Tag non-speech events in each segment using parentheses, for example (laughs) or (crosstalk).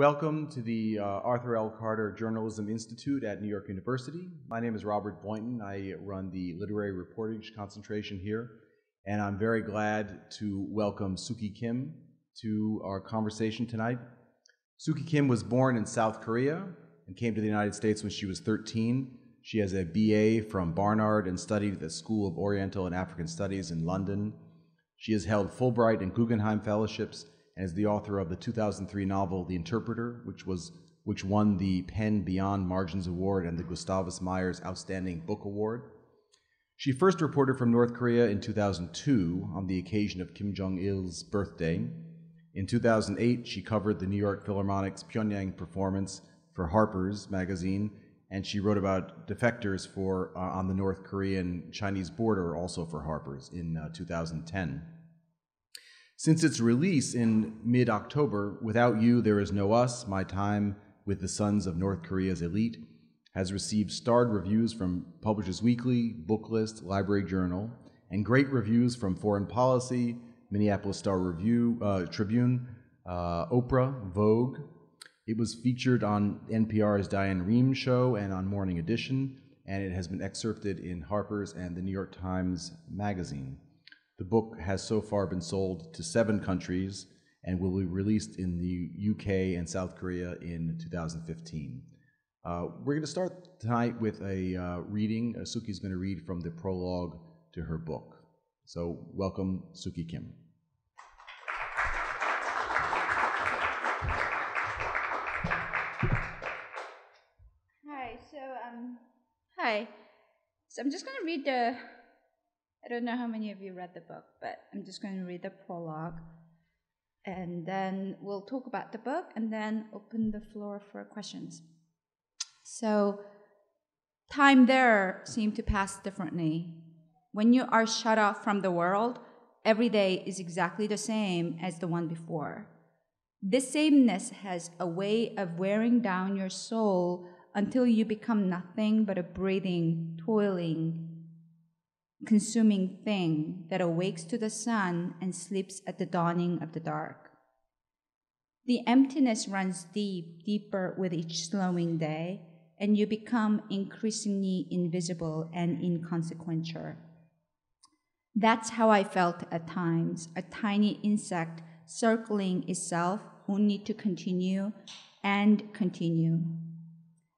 Welcome to the uh, Arthur L. Carter Journalism Institute at New York University. My name is Robert Boynton. I run the literary reportage concentration here, and I'm very glad to welcome Suki Kim to our conversation tonight. Suki Kim was born in South Korea and came to the United States when she was 13. She has a BA from Barnard and studied at the School of Oriental and African Studies in London. She has held Fulbright and Guggenheim fellowships and is the author of the 2003 novel The Interpreter, which was which won the PEN Beyond Margins Award and the Gustavus Myers Outstanding Book Award. She first reported from North Korea in 2002 on the occasion of Kim Jong il's birthday. In 2008, she covered the New York Philharmonic's Pyongyang performance for Harper's Magazine, and she wrote about defectors for, uh, on the North Korean Chinese border, also for Harper's, in uh, 2010. Since its release in mid October, Without You, There Is No Us My Time with the Sons of North Korea's Elite has received starred reviews from Publishers Weekly, Booklist, Library Journal, and great reviews from Foreign Policy, Minneapolis Star Review, uh, Tribune, uh, Oprah, Vogue. It was featured on NPR's Diane Rehm show and on Morning Edition, and it has been excerpted in Harper's and the New York Times Magazine. The book has so far been sold to seven countries and will be released in the UK and South Korea in 2015. Uh, we're going to start tonight with a uh, reading. Uh, Suki is going to read from the prologue to her book. So, welcome, Suki Kim. Hi. So, um, hi. So I'm just going to read the I don't know how many of you read the book, but I'm just going to read the prologue. And then we'll talk about the book and then open the floor for questions. So, time there seemed to pass differently. When you are shut off from the world, every day is exactly the same as the one before. This sameness has a way of wearing down your soul until you become nothing but a breathing, toiling, consuming thing that awakes to the sun and sleeps at the dawning of the dark. The emptiness runs deep, deeper with each slowing day, and you become increasingly invisible and inconsequential. That's how I felt at times a tiny insect circling itself only to continue and continue.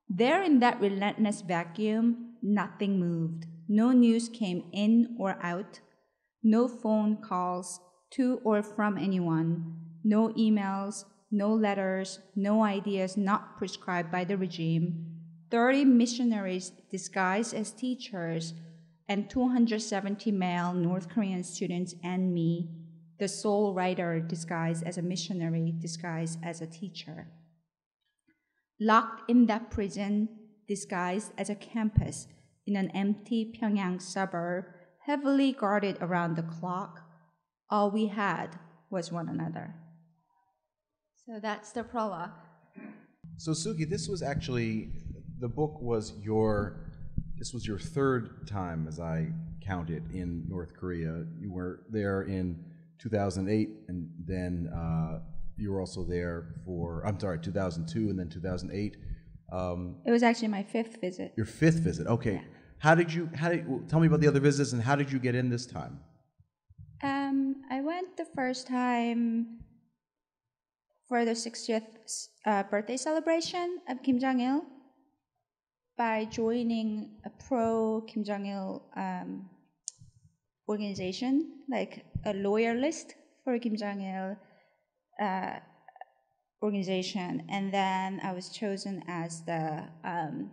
There in that relentless vacuum, nothing moved. No news came in or out, no phone calls to or from anyone, no emails, no letters, no ideas not prescribed by the regime, 30 missionaries disguised as teachers, and 270 male North Korean students and me, the sole writer disguised as a missionary, disguised as a teacher. Locked in that prison, disguised as a campus, in an empty Pyongyang suburb, heavily guarded around the clock, all we had was one another. So that's the prologue. So Suki, this was actually the book was your this was your third time, as I counted, it in North Korea. You were there in 2008, and then uh, you were also there for I'm sorry, 2002, and then 2008. Um, it was actually my fifth visit. Your fifth visit, okay. Yeah. How did you? How did? Tell me about the other visits and how did you get in this time? Um, I went the first time for the 60th uh, birthday celebration of Kim Jong Il by joining a pro Kim Jong Il um, organization, like a lawyer list for Kim Jong Il. Uh, organization, and then I was chosen as the, um,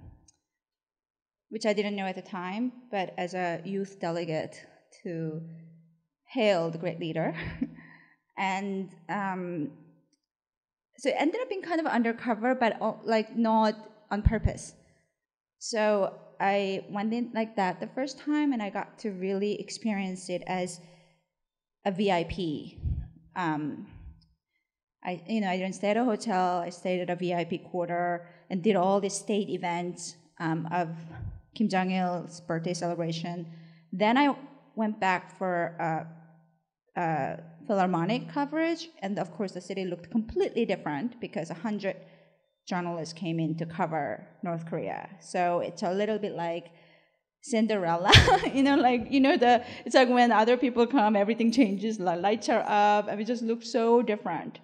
which I didn't know at the time, but as a youth delegate to hail the great leader. (laughs) and um, so it ended up being kind of undercover, but like not on purpose. So I went in like that the first time, and I got to really experience it as a VIP. Um, I, you know, I didn't stay at a hotel. I stayed at a VIP quarter and did all the state events um, of Kim Jong Il's birthday celebration. Then I went back for uh, uh, Philharmonic coverage, and of course, the city looked completely different because 100 journalists came in to cover North Korea. So it's a little bit like Cinderella, (laughs) you know, like you know the it's like when other people come, everything changes, the lights are up, and it just looks so different.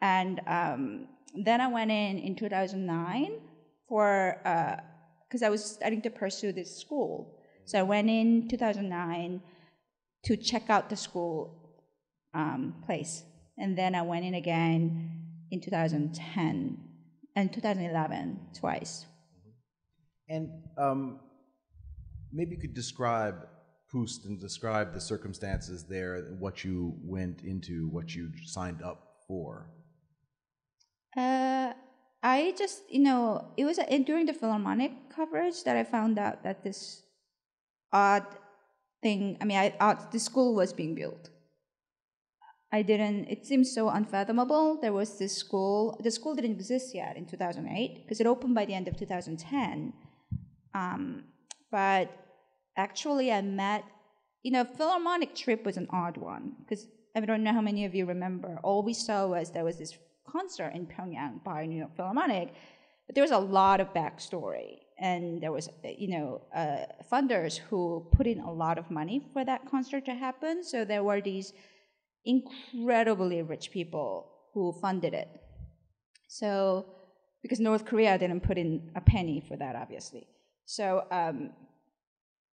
And um, then I went in in 2009 for because I was starting to pursue this school. So I went in 2009 to check out the school um, place, and then I went in again in 2010 and 2011 twice. And um, maybe you could describe PUST and describe the circumstances there, what you went into, what you signed up for. Uh, I just, you know, it was during the Philharmonic coverage that I found out that this odd thing, I mean, I, odd, the school was being built. I didn't, it seems so unfathomable. There was this school, the school didn't exist yet in 2008 because it opened by the end of 2010. Um, but actually, I met, you know, Philharmonic trip was an odd one because I don't know how many of you remember. All we saw was there was this concert in Pyongyang by New York Philharmonic, but there was a lot of backstory. And there was, you know, uh, funders who put in a lot of money for that concert to happen. So there were these incredibly rich people who funded it. So, because North Korea didn't put in a penny for that, obviously. So, um,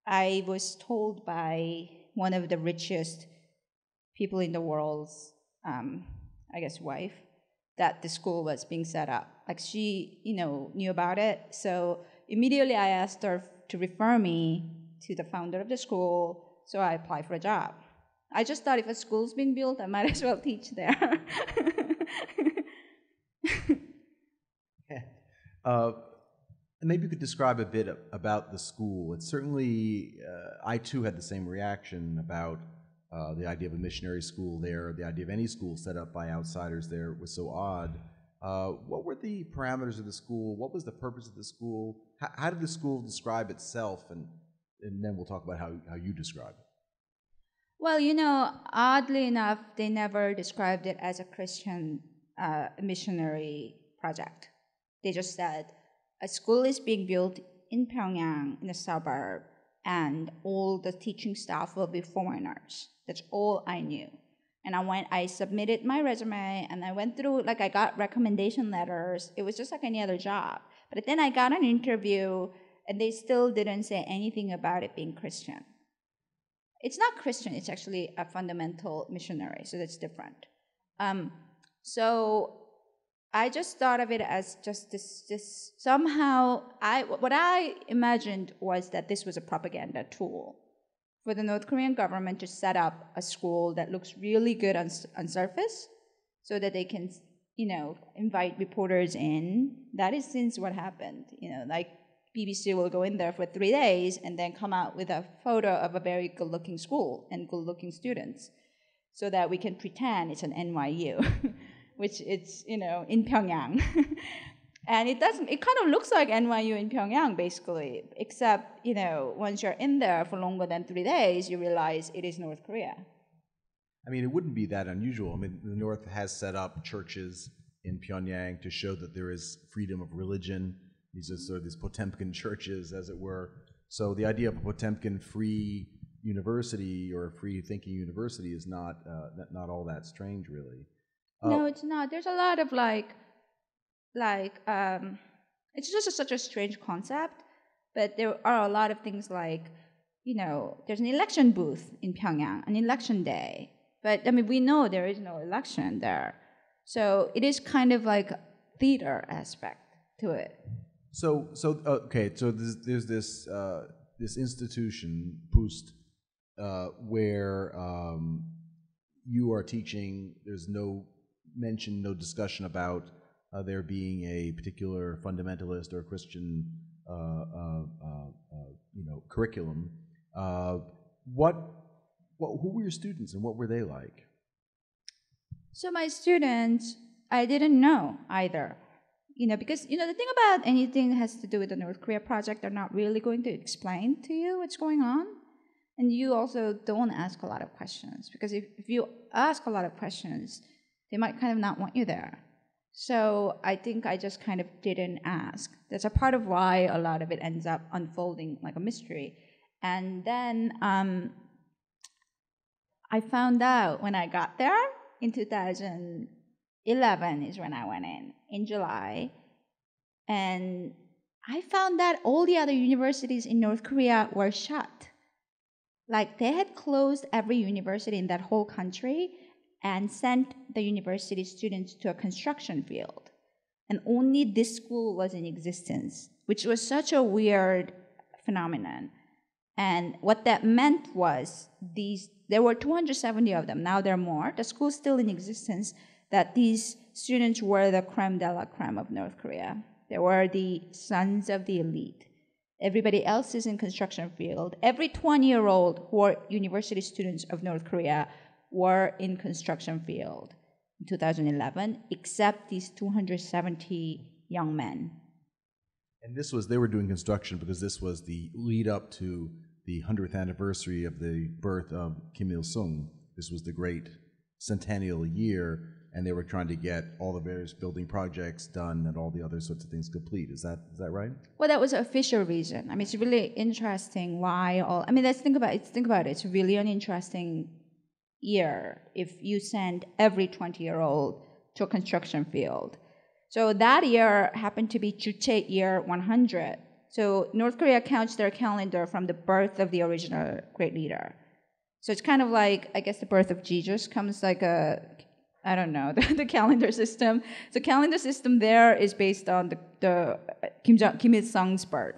I was told by one of the richest people in the world's, um, I guess, wife, that the school was being set up. Like she, you know, knew about it. So immediately I asked her to refer me to the founder of the school. So I applied for a job. I just thought if a school's being built, I might as well teach there. (laughs) uh, maybe you could describe a bit about the school. It's certainly, uh, I too had the same reaction about uh, the idea of a missionary school there, the idea of any school set up by outsiders there was so odd. Uh, what were the parameters of the school? What was the purpose of the school? How, how did the school describe itself? And, and then we'll talk about how, how you describe it. Well, you know, oddly enough, they never described it as a Christian uh, missionary project. They just said a school is being built in Pyongyang, in a suburb, and all the teaching staff will be foreigners. That's all I knew. And I went, I submitted my resume and I went through, like, I got recommendation letters. It was just like any other job. But then I got an interview and they still didn't say anything about it being Christian. It's not Christian, it's actually a fundamental missionary, so that's different. Um, so I just thought of it as just this, this somehow I what I imagined was that this was a propaganda tool for the North Korean government to set up a school that looks really good on on surface, so that they can you know invite reporters in. That is since what happened. You know, like BBC will go in there for three days and then come out with a photo of a very good-looking school and good-looking students, so that we can pretend it's an NYU. (laughs) which it's you know in Pyongyang. (laughs) and it doesn't it kind of looks like NYU in Pyongyang basically, except you know once you're in there for longer than three days, you realize it is North Korea. I mean, it wouldn't be that unusual. I mean, the North has set up churches in Pyongyang to show that there is freedom of religion. These are sort of these Potemkin churches, as it were. So the idea of a Potemkin free university or a free thinking university is not uh, not all that strange, really. No, oh. it's not. There's a lot of like, like, um, it's just a, such a strange concept. But there are a lot of things like, you know, there's an election booth in Pyongyang, an election day. But I mean, we know there is no election there. So it is kind of like theater aspect to it. So, so okay, so there's, there's this uh, this institution, PUST, uh, where um, you are teaching. There's no mention, no discussion about uh, there being a particular fundamentalist or Christian, uh, uh, uh you know, curriculum. Uh, what, what, who were your students and what were they like? So my students, I didn't know either. You know, because you know the thing about anything that has to do with the North Korea project, they're not really going to explain to you what's going on. and you also don't ask a lot of questions because if, if you ask a lot of questions, they might kind of not want you there. So I think I just kind of didn't ask. That's a part of why a lot of it ends up unfolding like a mystery. And then um, I found out when I got there in 2011 is when I went in, in July. And I found that all the other universities in North Korea were shut. Like they had closed every university in that whole country and sent the university students to a construction field. And only this school was in existence, which was such a weird phenomenon. And what that meant was these there were 270 of them. Now there are more. The school's still in existence. That these students were the creme de la creme of North Korea. They were the sons of the elite. Everybody else is in construction field. Every 20 year old who are university students of North Korea were in construction field in 2011, except these 270 young men. And this was, they were doing construction because this was the lead up to the 100th anniversary of the birth of Kim Il sung. This was the great centennial year, and they were trying to get all the various building projects done and all the other sorts of things complete. Is that is that right? Well, that was an official reason. I mean, it's really interesting why all. I mean, let's think about it. Think about it. It's really an interesting year if you send every 20 year old to a construction field. So that year happened to be Juche year 100. So North Korea counts their calendar from the birth of the original great leader. So it's kind of like, I guess the birth of Jesus comes like a, I don't know, (laughs) the, the calendar system. So calendar system there is based on the, the uh, Kim, Jong, Kim Il-sung's birth.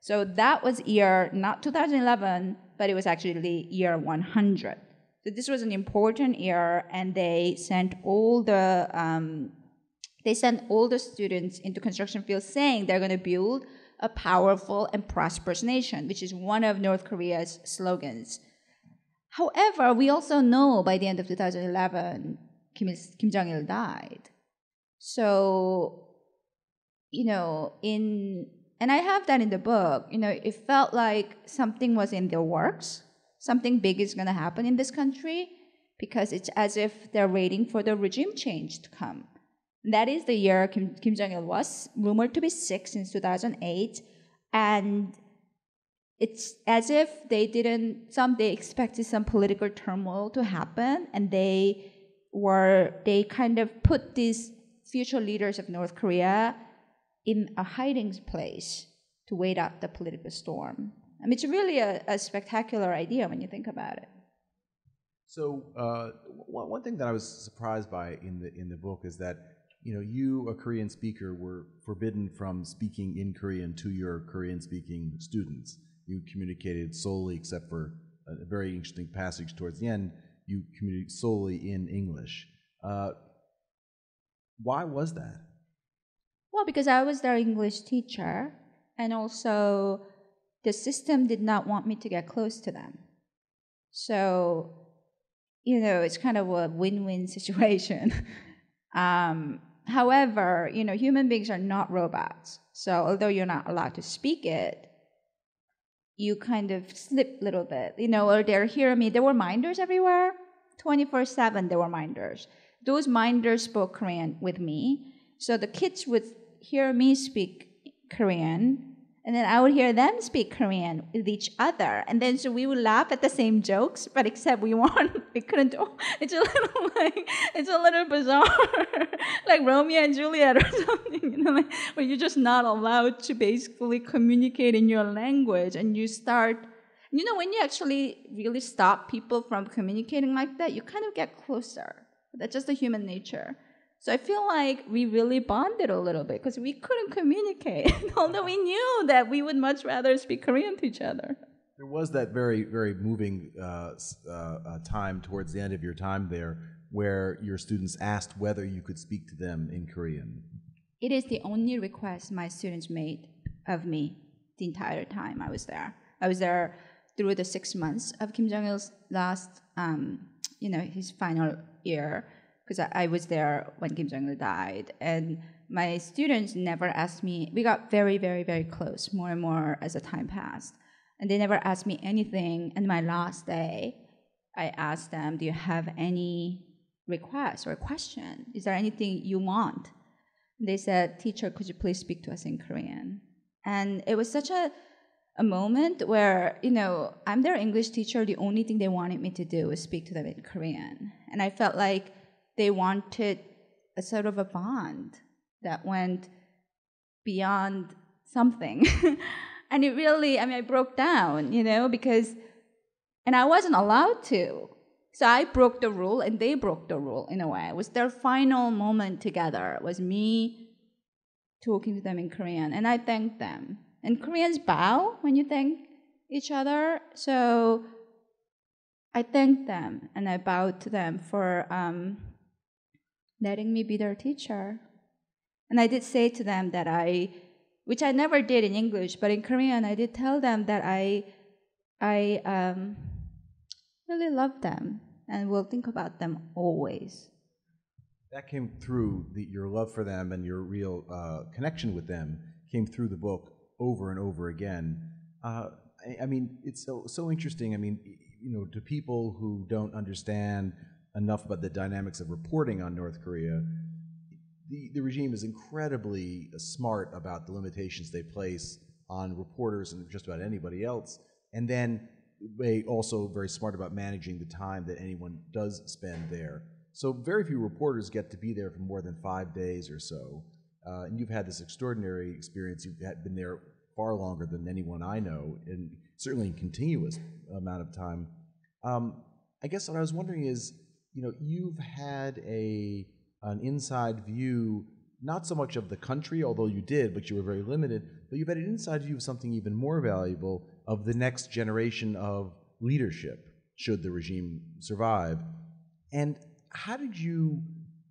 So that was year, not 2011, but it was actually year 100. So this was an important year, and they sent all the um, they sent all the students into construction fields, saying they're going to build a powerful and prosperous nation, which is one of North Korea's slogans. However, we also know by the end of 2011, Kim, Kim Jong Il died. So, you know, in and I have that in the book. You know, it felt like something was in the works something big is going to happen in this country because it's as if they're waiting for the regime change to come. That is the year Kim, Kim Jong il was rumored to be sick since 2008. And it's as if they didn't, some, they expected some political turmoil to happen, and they were, they kind of put these future leaders of North Korea in a hiding place to wait out the political storm. I mean, it's really a, a spectacular idea when you think about it. So uh, one, one thing that I was surprised by in the in the book is that you know you, a Korean speaker, were forbidden from speaking in Korean to your Korean-speaking students. You communicated solely, except for a very interesting passage towards the end. You communicated solely in English. Uh, why was that? Well, because I was their English teacher, and also the system did not want me to get close to them. So, you know, it's kind of a win win (laughs) situation. um, however, you know, human beings are not robots. So, although you're not allowed to speak it, you kind of slip a little bit, you know, or they're hearing me. There were minders everywhere, 24 7, there were minders. Those minders spoke Korean with me. So the kids would hear me speak Korean and then I would hear them speak Korean with each other. And then so we would laugh at the same jokes, but except we (laughs) weren't, we couldn't do it's a little (laughs) like it's a little bizarre. (laughs) like Romeo and Juliet or something, you know, like where you're just not allowed to basically communicate in your language and you start you know, when you actually really stop people from communicating like that, you kind of get closer. That's just the human nature. So I feel like we really bonded a little bit because we couldn't communicate, (laughs) although we knew that we would much rather speak Korean to each other. There was that very, very moving uh, uh, uh, time towards the end of your time there where your students asked whether you could speak to them in Korean. It is the only request my students made of me the entire time I was there. I was there through the six months of Kim Jong Il's last, um, you know, his final year because I, I, was there when Kim Jong Il died, and my students never asked me. We got very, very, very close, more and more as the time passed. and they never asked me anything. And my last day, I asked them, "Do you have any requests or question? Is there anything you want?" And they said, "Teacher, could you please speak to us in Korean?" And it was such a a moment where you know I'm their English teacher. The only thing they wanted me to do was speak to them in Korean, and I felt like they wanted a sort of a bond that went beyond something. (laughs) and it really, I mean, I broke down, you know, because, and I wasn't allowed to. So I broke the rule and they broke the rule in a way. It was their final moment together. It was me talking to them in Korean. And I thanked them. And Koreans bow when you thank each other. So I thanked them and I bowed to them for um, letting me be their teacher. And I did say to them that I, which I never did in English, but in Korean, I did tell them that I, I um, really love them and will think about them always. That came through the, your love for them and your real uh, connection with them came through the book over and over again. Uh, I, I, mean, it's so so interesting. I mean, you know, to people who don't understand enough about the dynamics of reporting on North Korea, the, the regime is incredibly smart about the limitations they place on reporters and just about anybody else. And then they also very smart about managing the time that anyone does spend there. So very few reporters get to be there for more than five days or so. Uh, and you've had this extraordinary experience. You've had, been there far longer than anyone I know, and certainly in continuous amount of time. Um, I guess what I was wondering is, you know, you've had a an inside view, not so much of the country, although you did, but you were very limited, but you've had an inside view of something even more valuable of the next generation of leadership, should the regime survive. And how did you,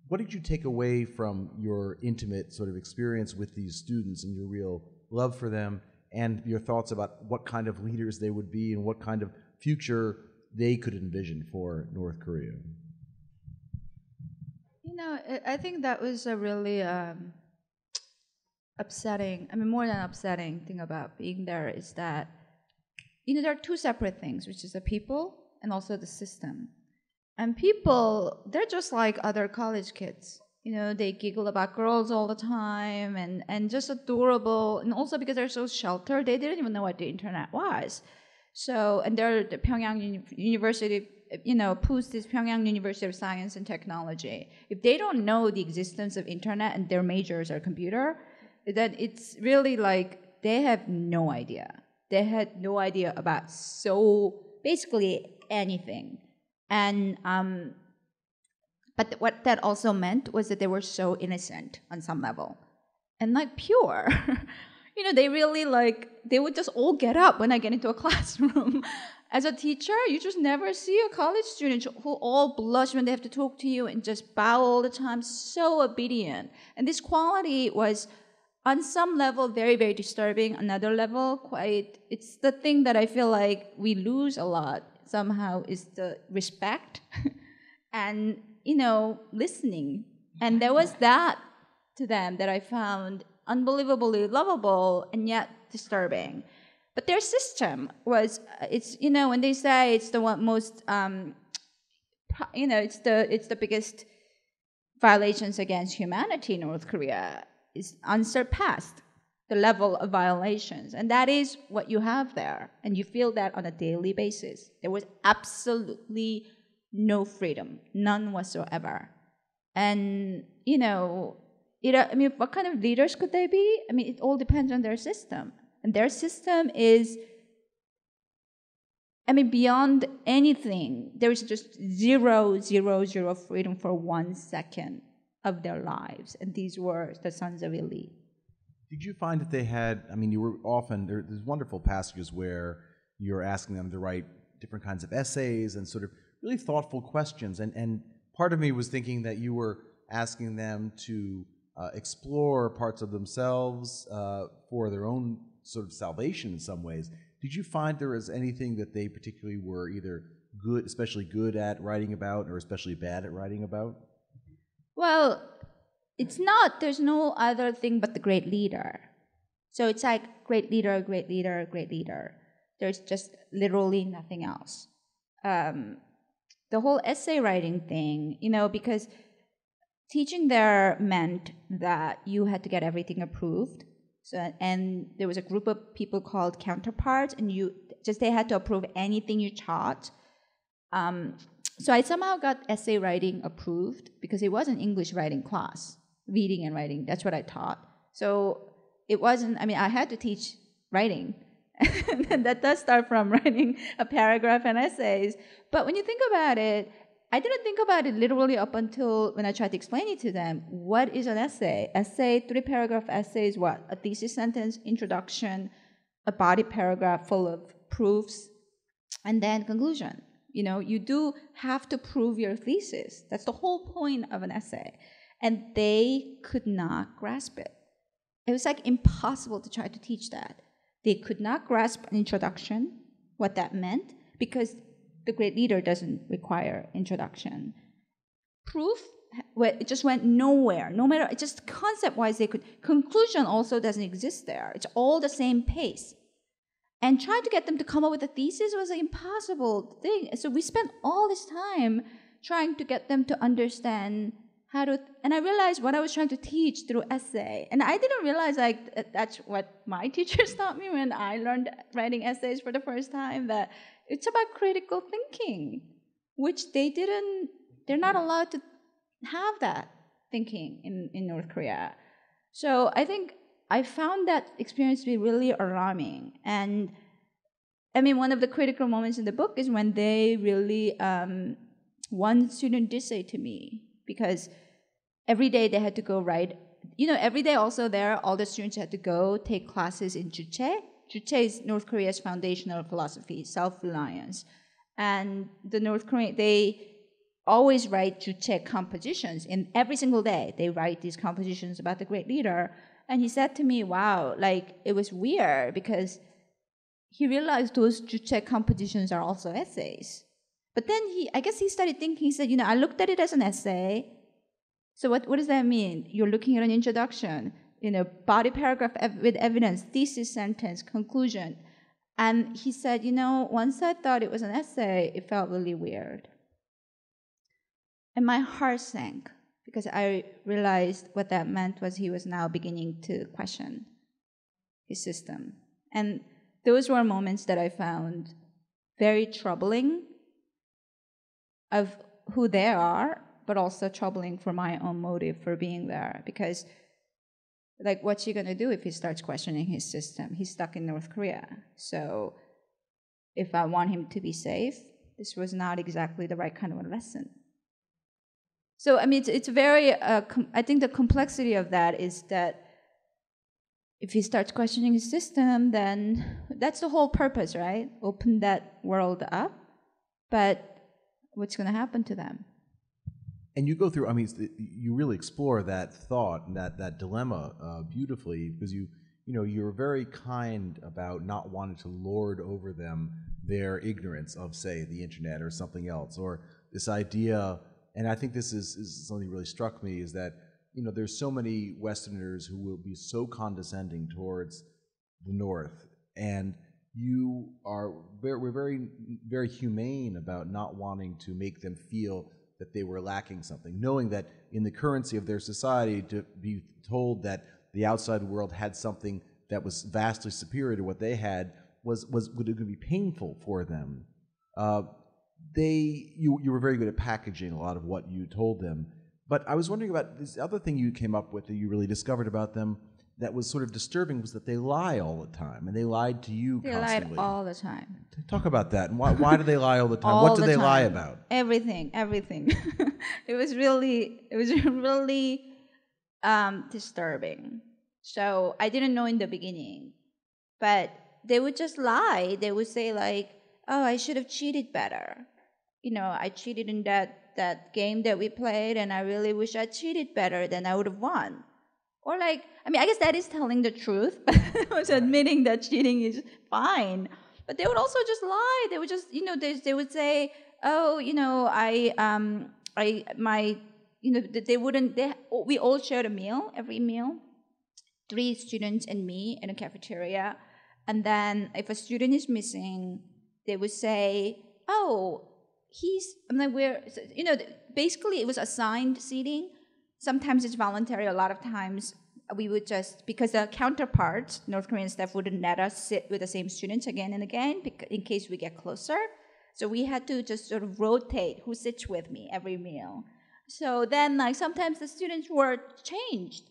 what did you take away from your intimate sort of experience with these students and your real love for them and your thoughts about what kind of leaders they would be and what kind of future they could envision for North Korea? Know, I think that was a really um, upsetting, I mean, more than upsetting thing about being there is that, you know, there are two separate things, which is the people and also the system. And people, they're just like other college kids. You know, they giggle about girls all the time and, and just adorable. And also because they're so sheltered, they didn't even know what the internet was. So, and they're the Pyongyang University you know, PUS is Pyongyang University of Science and Technology. If they don't know the existence of internet and their majors are computer, then it's really like they have no idea. They had no idea about so basically anything. And um, but what that also meant was that they were so innocent on some level and like pure. (laughs) you know, they really like they would just all get up when I get into a (laughs) classroom as a teacher, you just never see a college student who all blush when they have to talk to you and just bow all the time, so obedient. And this quality was, on some level, very, very disturbing. Another level, quite, it's the thing that I feel like we lose a lot somehow is the respect (laughs) and, you know, listening. And there was that to them that I found unbelievably lovable and yet disturbing. But their system was, uh, it's, you know, when they say it's the one most, um, you know, it's the, it's the biggest violations against humanity in North Korea is unsurpassed the level of violations. And that is what you have there. And you feel that on a daily basis. There was absolutely no freedom, none whatsoever. And, you know, it, I mean, what kind of leaders could they be? I mean, it all depends on their system. And their system is, I mean, beyond anything, there is just zero, zero, zero freedom for one second of their lives. And these were the sons of elite. Did you find that they had, I mean, you were often, there, there's wonderful passages where you're asking them to write different kinds of essays and sort of really thoughtful questions. And, and part of me was thinking that you were asking them to uh, explore parts of themselves uh, for their own sort of salvation in some ways. Did you find there was anything that they particularly were either good, especially good at writing about, or especially bad at writing about? Well, it's not. There's no other thing but the great leader. So it's like great leader, great leader, great leader. There's just literally nothing else. Um, the whole essay writing thing, you know, because teaching there meant that you had to get everything approved. So, and there was a group of people called counterparts, and you just they had to approve anything you taught. Um, so I somehow got essay writing approved because it was an English writing class, reading and writing. That's what I taught. So it wasn't. I mean, I had to teach writing. and (laughs) that does start from (laughs) writing a paragraph and essays. But when you think about it, I didn't think about it literally up until when I tried to explain it to them. What is an essay? Essay, three paragraph essay is what? A thesis sentence, introduction, a body paragraph full of proofs, and then conclusion. You know, you do have to prove your thesis. That's the whole point of an essay. And they could not grasp it. It was like impossible to try to teach that. They could not grasp an introduction, what that meant, because the great leader doesn't require introduction. Proof, it just went nowhere. No matter, just concept-wise, they could. Conclusion also doesn't exist there. It's all the same pace. And trying to get them to come up with a thesis was an impossible thing. So we spent all this time trying to get them to understand how to and i realized what i was trying to teach through essay and i didn't realize like that's what my (laughs) teachers taught me when i learned writing essays for the first time that it's about critical thinking which they didn't they're not allowed to have that thinking in, in north korea so i think i found that experience to be really alarming and i mean one of the critical moments in the book is when they really um, one student did say to me because every day they had to go write. You know, every day also there, all the students had to go take classes in Juche. Juche is North Korea's foundational philosophy, self-reliance. And the North Korean, they always write to Juche compositions. And every single day, they write these compositions about the great leader. And he said to me, wow, like, it was weird because he realized those Juche compositions are also essays. But then he, I guess he started thinking, he said, you know, I looked at it as an essay, so what, what does that mean? You're looking at an introduction, you know, body paragraph ev- with evidence, thesis sentence, conclusion. And he said, you know, once I thought it was an essay, it felt really weird. And my heart sank because I realized what that meant was he was now beginning to question his system. And those were moments that I found very troubling of who they are but also troubling for my own motive for being there because like what's he going to do if he starts questioning his system? He's stuck in north korea. So if i want him to be safe this was not exactly the right kind of a lesson. So i mean it's, it's very uh, i think the complexity of that is that if he starts questioning his system then that's the whole purpose right? Open that world up. But what's going to happen to them and you go through i mean you really explore that thought and that that dilemma uh, beautifully because you you know you're very kind about not wanting to lord over them their ignorance of say the internet or something else or this idea and i think this is, is something that really struck me is that you know there's so many westerners who will be so condescending towards the north and you are we're very very humane about not wanting to make them feel that they were lacking something, knowing that in the currency of their society, to be told that the outside world had something that was vastly superior to what they had was was would be painful for them. Uh, they you you were very good at packaging a lot of what you told them, but I was wondering about this other thing you came up with that you really discovered about them that was sort of disturbing was that they lie all the time, and they lied to you they constantly. lied all the time. Talk about that. And why, why do they lie all the time? all what do the they time. lie about? Everything, everything. (laughs) it was really, it was (laughs) really um, disturbing. So I didn't know in the beginning, but they would just lie. They would say like, "Oh, I should have cheated better." You know, I cheated in that that game that we played, and I really wish I cheated better. Then I would have won. Or like, I mean, I guess that is telling the truth, (laughs) was admitting that cheating is fine. But they would also just lie. They would just, you know, they, they would say, oh, you know, I, um, I, my, you know, they wouldn't, they, we all shared a meal, every meal, three students and me in a cafeteria. And then if a student is missing, they would say, "Oh, he's." I'm like, "Where?" So, you know, basically it was assigned seating. Sometimes it's voluntary. A lot of times we would just because the counterparts, North Korean staff, wouldn't let us sit with the same students again and again in case we get closer. So we had to just sort of rotate who sits with me every meal. So then, like sometimes the students were changed.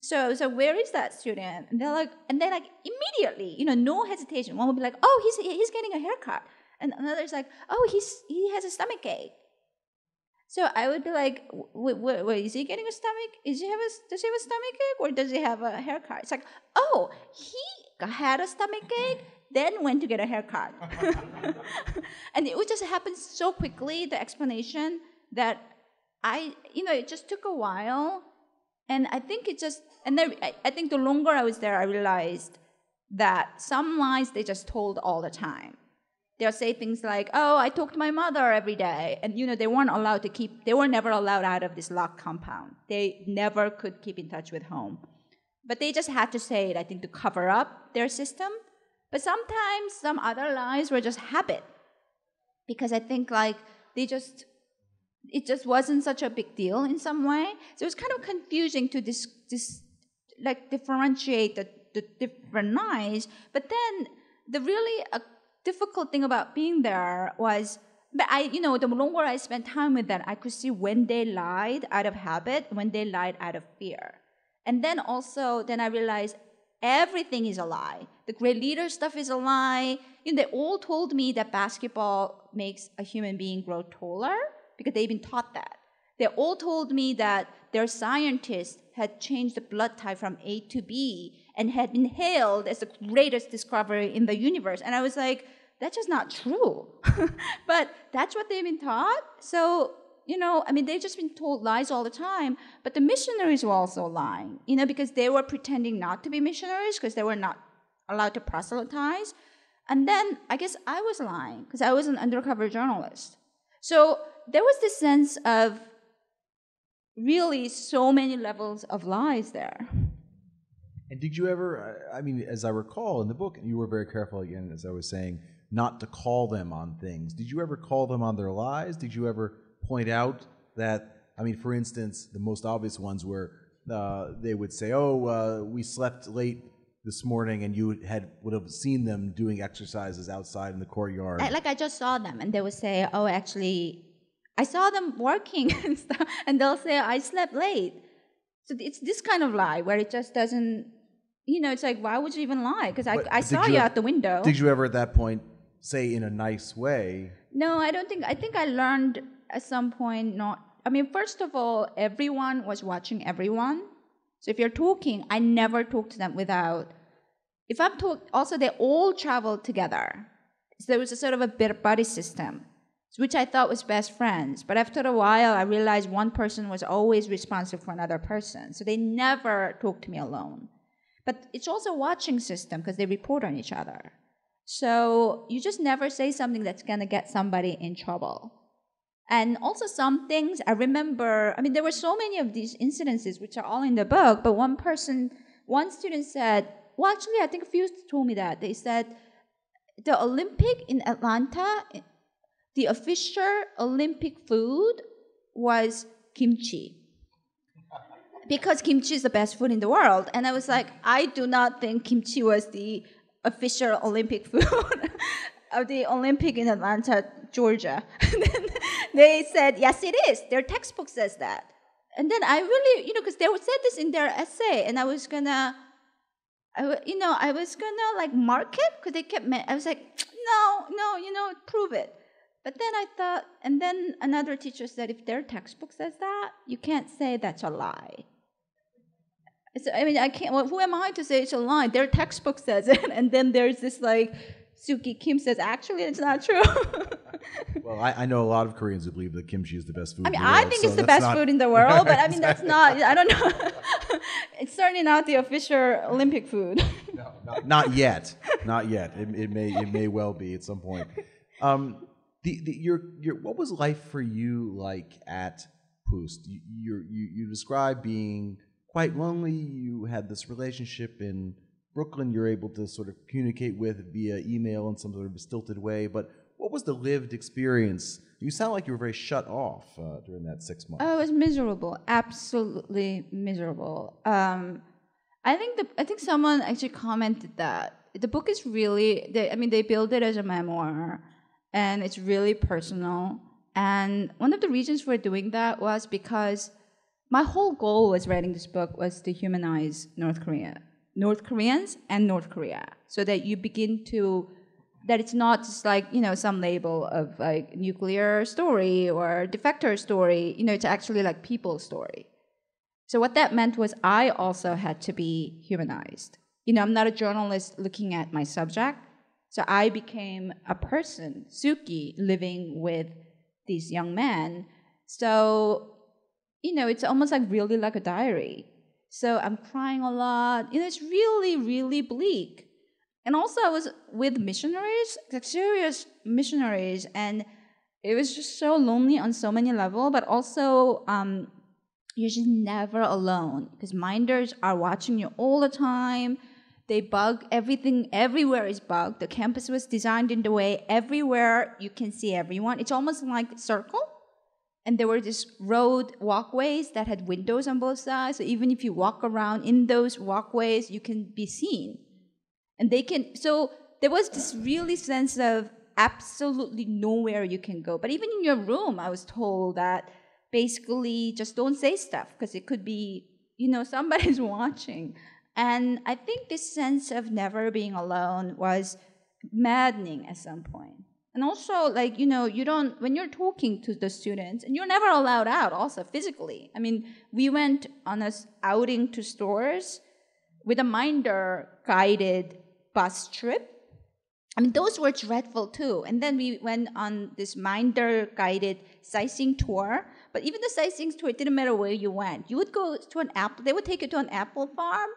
So, so where is that student? And they're like, and then like immediately, you know, no hesitation. One would be like, oh, he's he's getting a haircut, and another is like, oh, he's he has a stomach ache. So I would be like, wait, wait, wait, is he getting a stomach? Is he have a, does he have a stomach ache or does he have a haircut? It's like, oh, he had a stomach ache, then went to get a haircut. (laughs) and it would just happen so quickly, the explanation, that I, you know, it just took a while. And I think it just, and then I, I think the longer I was there, I realized that some lies they just told all the time. They'll say things like, "Oh, I talk to my mother every day," and you know they weren't allowed to keep. They were never allowed out of this locked compound. They never could keep in touch with home, but they just had to say it. I think to cover up their system. But sometimes some other lies were just habit, because I think like they just it just wasn't such a big deal in some way. So it was kind of confusing to this, this like differentiate the, the different lies. But then the really uh, difficult thing about being there was, but I, you know, the longer I spent time with them, I could see when they lied out of habit, when they lied out of fear. And then also, then I realized everything is a lie. The great leader stuff is a lie. You know, they all told me that basketball makes a human being grow taller because they've been taught that. They all told me that their scientists had changed the blood type from A to B and had been hailed as the greatest discovery in the universe. And I was like, that's just not true. (laughs) but that's what they've been taught. So, you know, I mean, they've just been told lies all the time. But the missionaries were also lying, you know, because they were pretending not to be missionaries because they were not allowed to proselytize. And then I guess I was lying because I was an undercover journalist. So there was this sense of really so many levels of lies there. And did you ever, I mean, as I recall in the book, and you were very careful again, as I was saying, not to call them on things. Did you ever call them on their lies? Did you ever point out that, I mean, for instance, the most obvious ones were uh, they would say, oh, uh, we slept late this morning and you had would have seen them doing exercises outside in the courtyard. Like I just saw them and they would say, "Oh, actually, I saw them working (laughs) and stuff," and they'll say, "I slept late." So it's this kind of lie where it just doesn't, you know, it's like, why would you even lie? Because I, I saw you, you out the window. Did you ever at that point say in a nice way? No, I don't think. I think I learned at some point not. I mean, first of all, everyone was watching everyone. So if you're talking, I never talk to them without. If I'm talk, also they all traveled together. So there was a sort of a bit buddy system, which I thought was best friends. But after a while, I realized one person was always responsible for another person. So they never talked to me alone. But it's also a watching system because they report on each other. So you just never say something that's going to get somebody in trouble. And also some things I remember, I mean, there were so many of these incidences, which are all in the book, but one person, one student said, well, actually, I think a few told me that. They said the Olympic in Atlanta, the official Olympic food was kimchi. Because kimchi is the best food in the world. And I was like, I do not think kimchi was the official Olympic food (laughs) of the Olympic in Atlanta, Georgia. (laughs) they said, yes, it is. Their textbook says that. And then I really, you know, because they said this in their essay, and I was gonna, I, you know, I was gonna like mark it because they kept. Me I was like, no, no, you know, prove it. But then I thought, and then another teacher said, if their textbook says that, you can't say that's a lie. So, I mean, I can't. Well, who am I to say it's a lie? Their textbook says it, (laughs) and then there's this like Suki Kim says, actually, it's not true. (laughs) well, I, I, know a lot of Koreans who believe that kimchi is the best food. I mean, I think so it's the best not... food in the (laughs) world, but I mean, that's not. I don't know. it's certainly not the official Olympic food. no, not, not, yet. Not yet. It, it, may. It may well be at some point. Um, the, the, your, your, what was life for you like at PUST? You, you, you described being quite lonely. You had this relationship in Brooklyn you're able to sort of communicate with via email in some sort of stilted way. But what was the lived experience? You sound like you were very shut off uh, during that six months. Oh, it was miserable, absolutely miserable. Um, I think the I think someone actually commented that the book is really. They, I mean, they build it as a memoir, and it's really personal. And one of the reasons for doing that was because my whole goal was writing this book was to humanize North Korea, North Koreans and North Korea, so that you begin to that it's not just like you know some label of like nuclear story or defector story. You know, it's actually like people's story. So what that meant was I also had to be humanized. You know, I'm not a journalist looking at my subject. So I became a person, Suki, living with these young men. So you know, it's almost like really like a diary. So I'm crying a lot. You know, it's really, really bleak. And also, I was with missionaries, like serious missionaries, and it was just so lonely on so many levels. But also, um, you're just never alone because minders are watching you all the time. They bug everything. Everywhere is bugged. The campus was designed in the way everywhere you can see everyone. It's almost like circle and there were these road walkways that had windows on both sides. So even if you walk around in those walkways you can be seen. And they can so there was this really sense of absolutely nowhere you can go. But even in your room i was told that basically just don't say stuff because it could be you know (laughs) somebody's watching. And i think this sense of never being alone was maddening at some point and also, like, you know, you don't, when you're talking to the students, and you're never allowed out also physically. I mean, we went on a outing to stores with a minder guided bus trip. I mean, those were dreadful too. And then we went on this minder guided sightseeing tour. But even the sightseeing tour, it didn't matter where you went. You would go to an apple, they would take you to an apple farm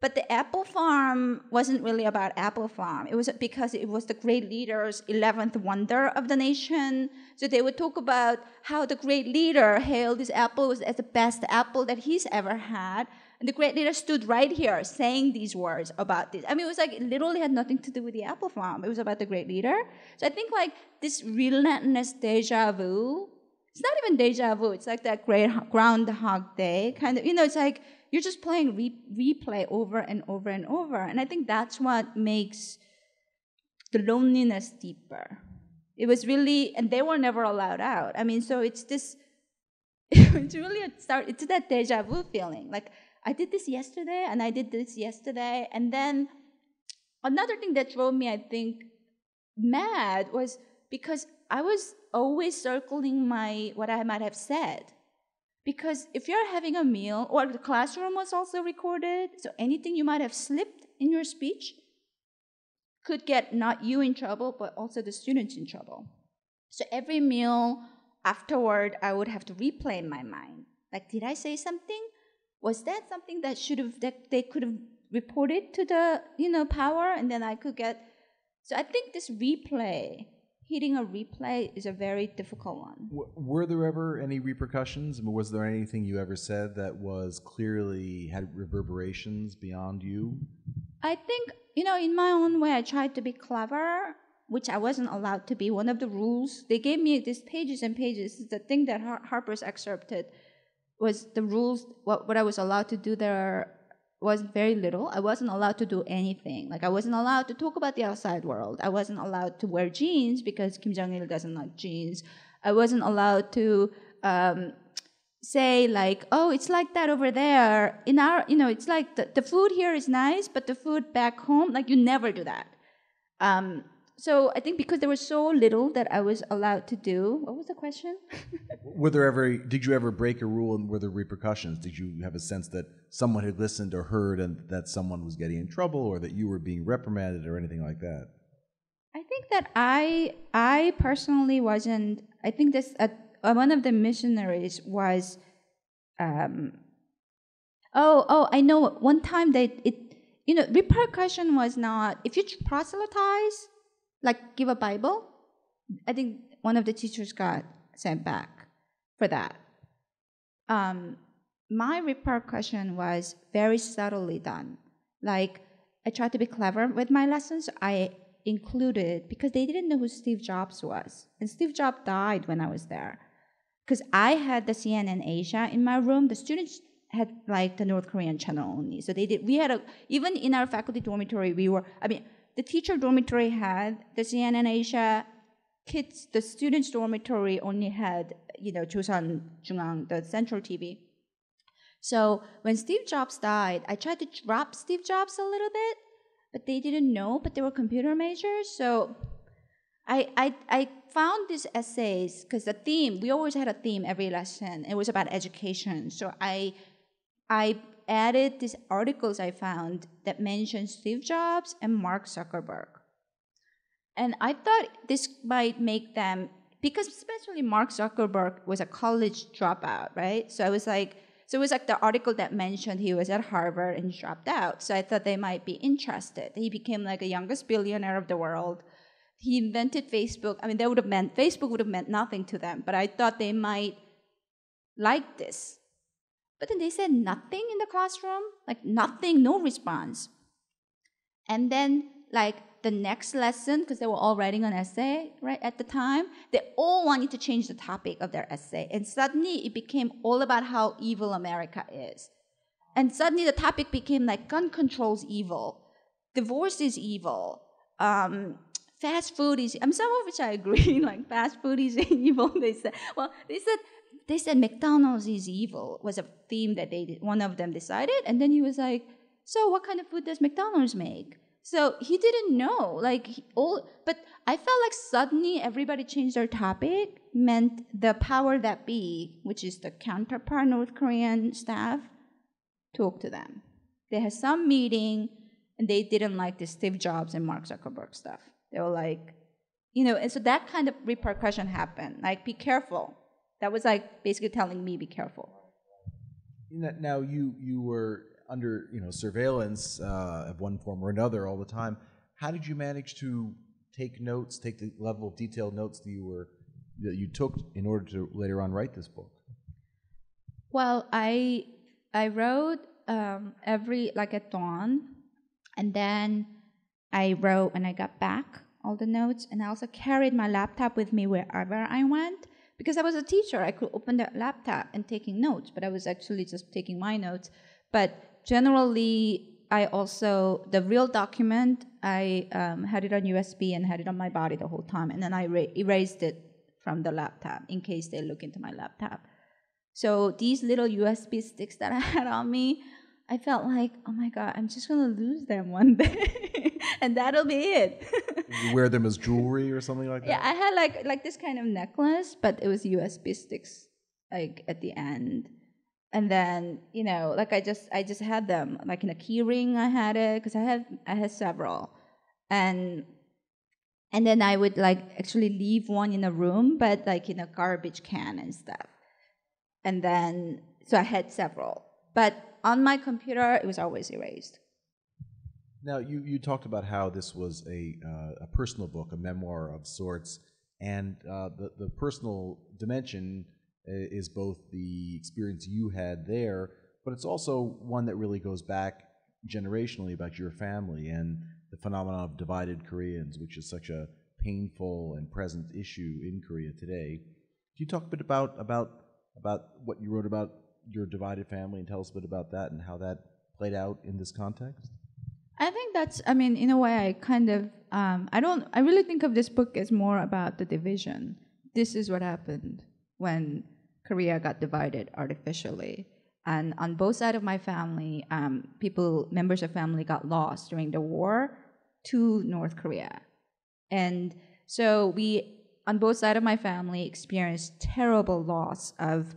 but the apple farm wasn't really about apple farm. It was because it was the great leader's 11th wonder of the nation. So they would talk about how the great leader hailed this apple as the best apple that he's ever had. And the great leader stood right here saying these words about this. I mean, it was like it literally had nothing to do with the apple farm. It was about the great leader. So I think like this relentless deja vu. It's not even deja vu. It's like that great groundhog day kind of. You know, it's like you're just playing re- replay over and over and over. And I think that's what makes the loneliness deeper. It was really, and they were never allowed out. I mean, so it's this, (laughs) it's really a start, it's that deja vu feeling. Like, I did this yesterday, and I did this yesterday. And then another thing that drove me, I think, mad was because I was always circling my, what I might have said. Because if you're having a meal, or the classroom was also recorded, so anything you might have slipped in your speech could get not you in trouble, but also the students in trouble. So every meal afterward, I would have to replay in my mind. Like, did I say something? Was that something that should have that they could have reported to the you know power, and then I could get. So I think this replay hitting a replay is a very difficult one. W- were there ever any repercussions? I mean, was there anything you ever said that was clearly had reverberations beyond you? I think, you know, in my own way, I tried to be clever, which I wasn't allowed to be. One of the rules, they gave me these pages and pages. The thing that Har- Harper's excerpted was the rules, what, what I was allowed to do there was very little. I wasn't allowed to do anything. Like I wasn't allowed to talk about the outside world. I wasn't allowed to wear jeans because Kim Jong Il doesn't like jeans. I wasn't allowed to um, say like, oh, it's like that over there. In our, you know, it's like the, the food here is nice, but the food back home, like you never do that. Um, so I think because there was so little that I was allowed to do. What was the question? (laughs) were there ever? Did you ever break a rule, and were there repercussions? Did you have a sense that someone had listened or heard, and that someone was getting in trouble, or that you were being reprimanded, or anything like that? I think that I I personally wasn't. I think this uh, one of the missionaries was. Um, oh oh I know. One time they it you know repercussion was not if you proselytize like give a Bible. I think one of the teachers got sent back for that. Um, my repercussion was very subtly done. Like I tried to be clever with my lessons. I included because they didn't know who Steve Jobs was, and Steve Jobs died when I was there. Because I had the CNN Asia in my room, the students had like the North Korean channel only. So they did. We had a even in our faculty dormitory, we were. I mean, the teacher dormitory had the CNN Asia. Kids, the students dormitory only had you know Chosun Jungang, the central TV. So when Steve Jobs died, I tried to drop Steve Jobs a little bit, but they didn't know. But they were computer majors, so I I I found these essays because the theme we always had a theme every lesson. It was about education, so I I added these articles I found that mentioned Steve Jobs and Mark Zuckerberg. And I thought this might make them because especially Mark Zuckerberg was a college dropout, right? So I was like so it was like the article that mentioned he was at Harvard and dropped out. So I thought they might be interested. He became like the youngest billionaire of the world. He invented Facebook. I mean, that would have meant Facebook would have meant nothing to them, but I thought they might like this. But then they said nothing in the classroom, like nothing, no response. And then like the next lesson, because they were all writing an essay right at the time, they all wanted to change the topic of their essay. And suddenly it became all about how evil America is. And suddenly the topic became like gun control's evil, divorce is evil, um, fast food is. I mean, some of which I agree. (laughs) like fast food is (laughs) evil. They said. Well, they said they said McDonald's is evil was a theme that they one of them decided, and then he was like, "So what kind of food does McDonald's make?" So he didn't know, like all. But I felt like suddenly everybody changed their topic. Meant the power that be, which is the counterpart North Korean staff, talked to them. They had some meeting, and they didn't like the Steve Jobs and Mark Zuckerberg stuff. They were like, you know, and so that kind of repercussion happened. Like, be careful. That was like basically telling me, be careful. Now you you were under you know surveillance uh, of one form or another all the time. How did you manage to take notes, take the level of detailed notes that you were that you took in order to later on write this book? Well, I I wrote um, every like at dawn, and then I wrote when I got back all the notes, and I also carried my laptop with me wherever I went because I was a teacher. I could open the laptop and taking notes, but I was actually just taking my notes. But generally, I also the real document I um, had it on USB and had it on my body the whole time, and then I ra- erased it from the laptop in case they look into my laptop. So these little USB sticks that I had on me, I felt like, oh my god, I'm just gonna lose them one (laughs) day, and that'll be it. (laughs) you wear them as jewelry or something like that. Yeah, I had like like this kind of necklace, but it was USB sticks like at the end. And then you know like i just i just had them like in a key ring i had it because i had i had several. And and then i would like actually leave one in a room but like in a garbage can and stuff. And then so i had several. But on my computer it was always erased now you, you talked about how this was a, uh, a personal book a memoir of sorts and uh, the, the personal dimension is both the experience you had there, but it's also one that really goes back generationally about your family and the phenomenon of divided Koreans, which is such a painful and present issue in Korea today. Can you talk a bit about about about what you wrote about your divided family and tell us a bit about that and how that played out in this context? I think that's. I mean, in a way, I kind of. Um, I don't. I really think of this book as more about the division. This is what happened when Korea got divided artificially. And on both sides of my family, um, people, members of family got lost during the war to North Korea. And so we, on both sides of my family, experienced terrible loss of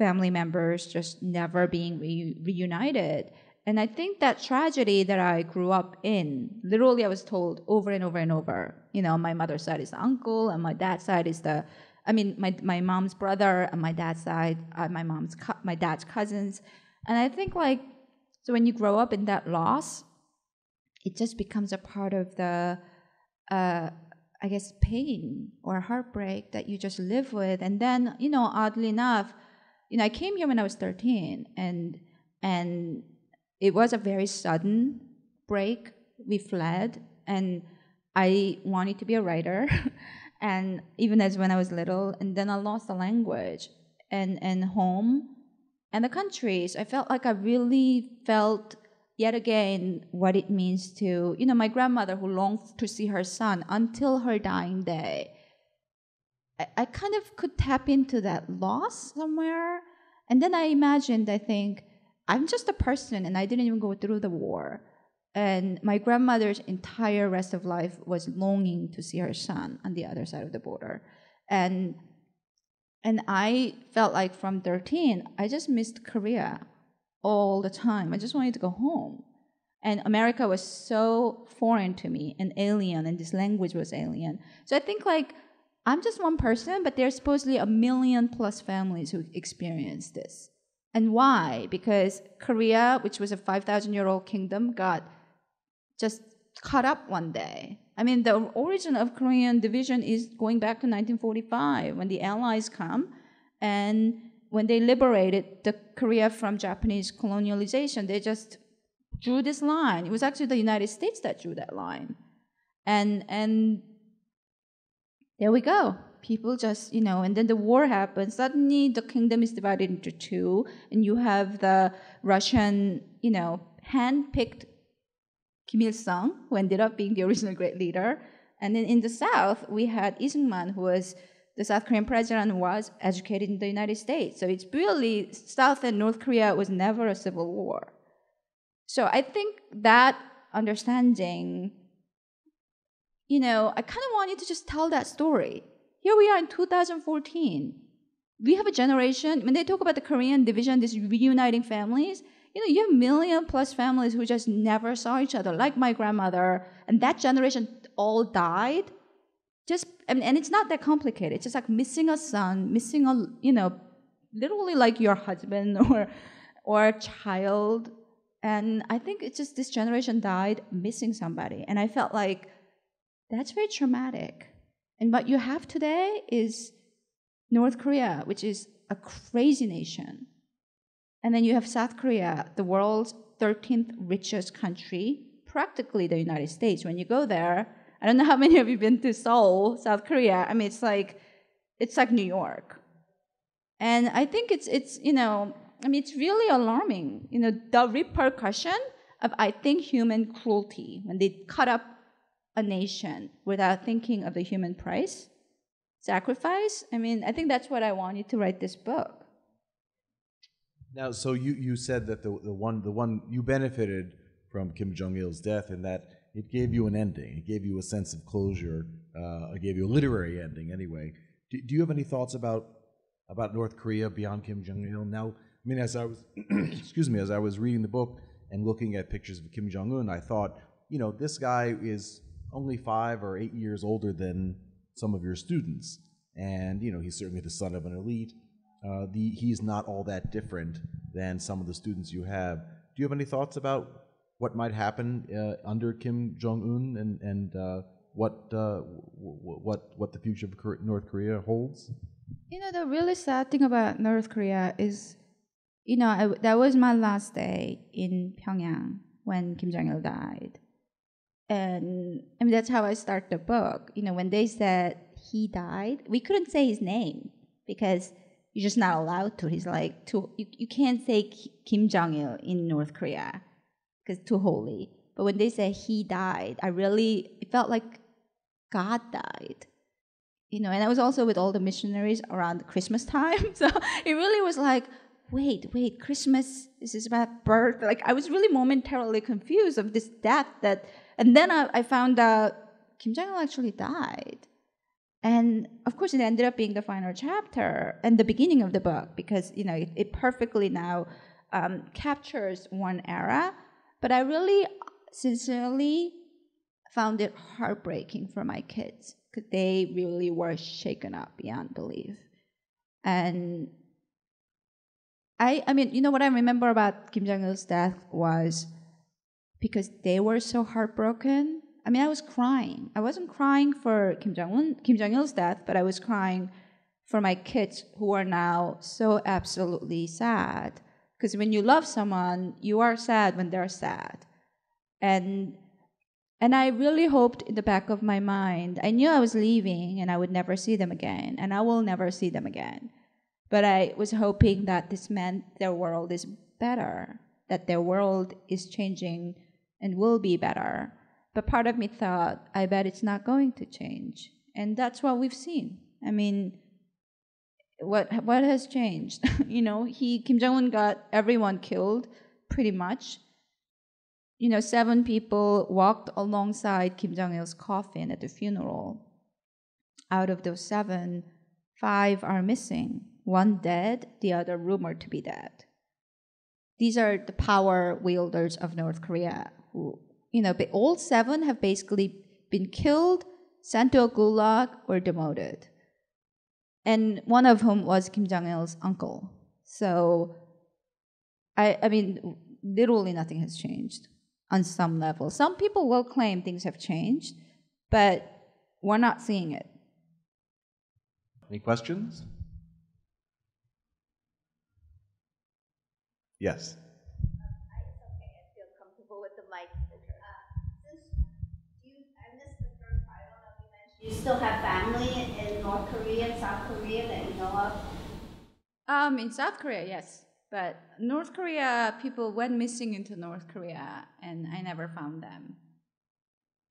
family members just never being re- reunited. And I think that tragedy that I grew up in, literally, I was told over and over and over. You know, my mother's side is the uncle, and my dad's side is the I mean, my, my mom's brother and my dad's side, uh, my mom's my dad's cousins, and I think like so when you grow up in that loss, it just becomes a part of the, uh, I guess, pain or heartbreak that you just live with, and then you know, oddly enough, you know, I came here when I was thirteen, and and it was a very sudden break we fled, and I wanted to be a writer, (laughs) and even as when I was little, and then I lost the language and and home and the countries. I felt like I really felt yet again what it means to you know my grandmother who longed to see her son until her dying day. I, kind of could tap into that loss somewhere, and then I imagined. I think I'm just a person, and I didn't even go through the war. And my grandmother's entire rest of life was longing to see her son on the other side of the border. And and i felt like from 13 i just missed korea all the time. I just wanted to go home. And america was so foreign to me and alien and this language was alien. So i think like i'm just one person but there's supposedly a million plus families who experience this and why because korea which was a 5000 year old kingdom got just cut up one day. I mean, the origin of Korean division is going back to 1945 when the Allies come and when they liberated the Korea from Japanese colonialization, they just drew this line. It was actually the United States that drew that line. And and there we go. People just, you know, and then the war happens. Suddenly the kingdom is divided into two, and you have the Russian, you know, hand-picked Kim Il sung, who ended up being the (laughs) original great leader. And then in the South, we had Lee Sung-man, who was the South Korean president, was educated in the United States. So it's really South and North Korea was never a civil war. So I think that understanding, you know, I kind of wanted to just tell that story. Here we are in 2014. We have a generation, when they talk about the Korean division, this reuniting families, you know, you have million plus families who just never saw each other, like my grandmother, and that generation all died. Just and, and it's not that complicated. It's just like missing a son, missing a you know, literally like your husband (laughs) or or child. And I think it's just this generation died missing somebody. And I felt like that's very traumatic. And what you have today is North Korea, which is a crazy nation and then you have South Korea, the world's 13th richest country, practically the United States. When you go there, I don't know how many of you have been to Seoul, South Korea. I mean, it's like it's like New York. And I think it's it's you know, I mean, it's really alarming. You know, the repercussion of I think human cruelty when they cut up a nation without thinking of the human price, sacrifice. I mean, I think that's what I wanted to write this book. Now, so you, you said that the, the one the one you benefited from Kim Jong Il's death, and that it gave you an ending. It gave you a sense of closure. Uh, it gave you a literary ending, anyway. Do, do you have any thoughts about about North Korea beyond Kim Jong Il? Now, I mean, as I was (clears throat) excuse me, as I was reading the book and looking at pictures of Kim Jong Un, I thought, you know, this guy is only five or eight years older than some of your students, and you know, he's certainly the son of an elite uh, the, he's not all that different than some of the students you have. Do you have any thoughts about what might happen uh, under Kim Jong Un and and uh, what uh, what what the future of North Korea holds? You know, the really sad thing about North Korea is, you know, I, that was my last day in Pyongyang when Kim Jong Il died, and I mean that's how I start the book. You know, when they said he died, we couldn't say his name because you're just not allowed to. He's like, too, you, you can't say Kim Jong il in North Korea because too holy. But when they said he died, I really it felt like God died. You know, and I was also with all the missionaries around Christmas time. (laughs) So it really was like, wait, wait, Christmas, this is about birth. Like I was really momentarily confused of this death that, and then I, I found out Kim Jong il actually died. And of course, it ended up being the final chapter and the beginning of the book because you know it, it perfectly now um, captures one era. But I really, sincerely, found it heartbreaking for my kids because they really were shaken up beyond belief. And I, I mean, you know what I remember about Kim Jong Il's death was because they were so heartbroken I mean, I was crying. I wasn't crying for Kim Jong Un, Kim Jong Il's death, but I was crying for my kids who are now so absolutely sad. Because when you love someone, you are sad when they're sad, and And I really hoped in the back of my mind, I knew I was leaving and I would never see them again, and I will never see them again. But I was hoping that this meant their world is better, that their world is changing and will be better. But part of me thought, I bet it's not going to change. And that's what we've seen. I mean, what what has changed? (laughs) you know, he Kim Jong Un got everyone killed, pretty much. You know, seven people walked alongside Kim Jong Il's coffin at the funeral. Out of those seven, five are missing. One dead, the other rumored to be dead. These are the power wielders of North Korea you know, all seven have basically been killed, sent to a gulag, or demoted and one of whom was Kim Jong Il's uncle. So, I, I mean, literally nothing has changed on some level. Some people will claim things have changed, but we're not seeing it. Any questions? Yes. You still have family in North Korea, and South Korea that you know of? Um, in South Korea, yes. But North Korea, people went missing into North Korea, and I never found them.